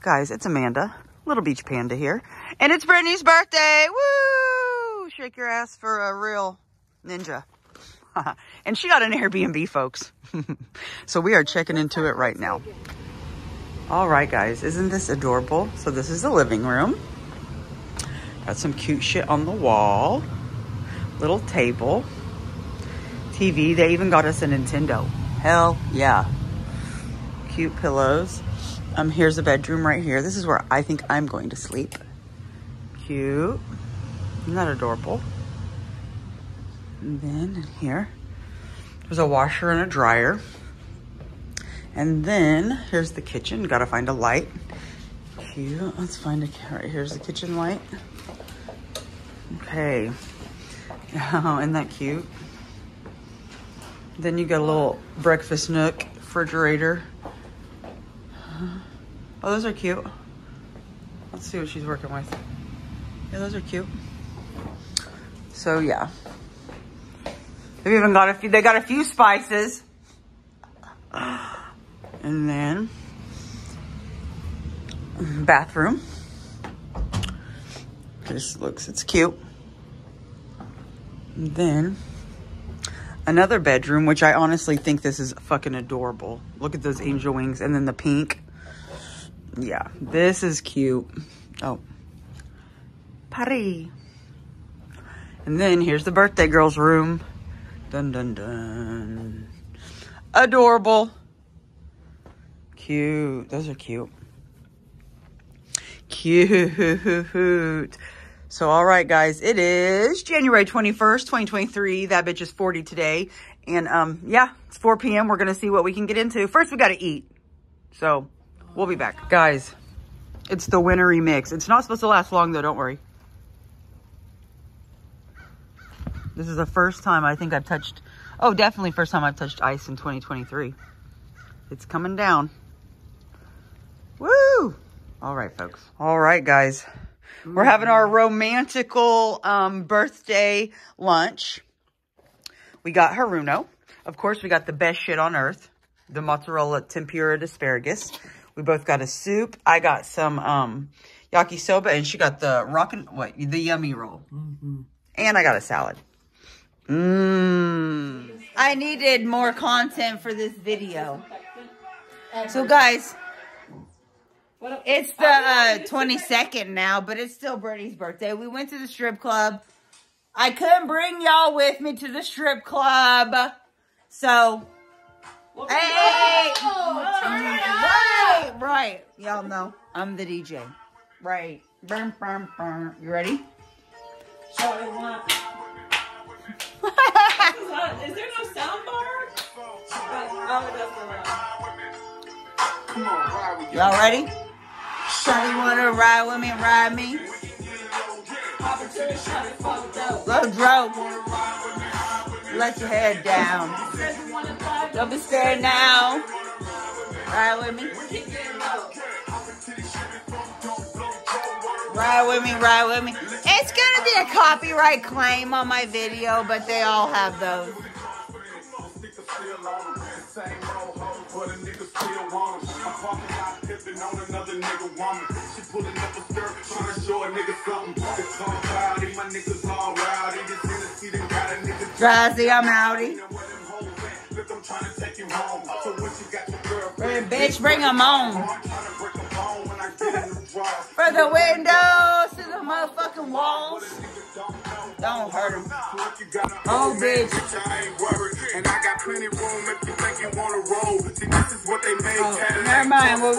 Guys, it's Amanda, Little Beach Panda here. And it's Brittany's birthday. Woo! Shake your ass for a real ninja. and she got an Airbnb, folks. so we are checking into it right now. All right, guys, isn't this adorable? So this is the living room. Got some cute shit on the wall. Little table. TV. They even got us a Nintendo. Hell yeah. Cute pillows. Um, here's a bedroom right here. This is where I think I'm going to sleep. Cute. Isn't that adorable? And then in here, there's a washer and a dryer. And then here's the kitchen. Gotta find a light. Cute. Let's find a, right here's the kitchen light. Okay. Oh, isn't that cute? Then you got a little breakfast nook, refrigerator. Oh, those are cute. Let's see what she's working with. Yeah, those are cute. So yeah. They've even got a few, they got a few spices. And then bathroom. This looks, it's cute. And then another bedroom, which I honestly think this is fucking adorable. Look at those angel wings and then the pink. Yeah, this is cute. Oh, Paris. And then here's the birthday girl's room. Dun, dun, dun. Adorable. Cute. Those are cute. Cute. So, all right, guys, it is January 21st, 2023. That bitch is 40 today. And, um, yeah, it's 4 p.m. We're going to see what we can get into. First, we got to eat. So, we'll be back. Guys, it's the wintry mix. It's not supposed to last long, though. Don't worry. This is the first time I think I've touched, oh, definitely first time I've touched ice in 2023. It's coming down. Woo! All right, folks. All right, guys. We're having our romantical um, birthday lunch. We got Haruno. Of course, we got the best shit on earth. The mozzarella tempura asparagus. We both got a soup. I got some um, yakisoba, and she got the rockin' what? The yummy roll. Mm -hmm. And I got a salad. Mmm. I needed more content for this video. So, guys, it's the uh, 22nd now, but it's still Brittany's birthday. We went to the strip club. I couldn't bring y'all with me to the strip club. So, hey! Right, right. Y'all know I'm the DJ. Right. Burn, burn, burn. You ready? Shorty want. Is there no sound bar? Oh, it. Y'all ready? Shawty wanna ride with me, ride me. Let's go. Let your head down. Don't be scared now. Ride with me. Ride with me, ride with me. It's gonna be a copyright claim on my video, but they all have those. Drowsy, I'm outie. Bitch, bring them on. For the windows to the motherfucking walls. Don't hurt them. Oh, bitch. And I got plenty room if you think you want to roll. See, this is what they made. Oh, never mind, we'll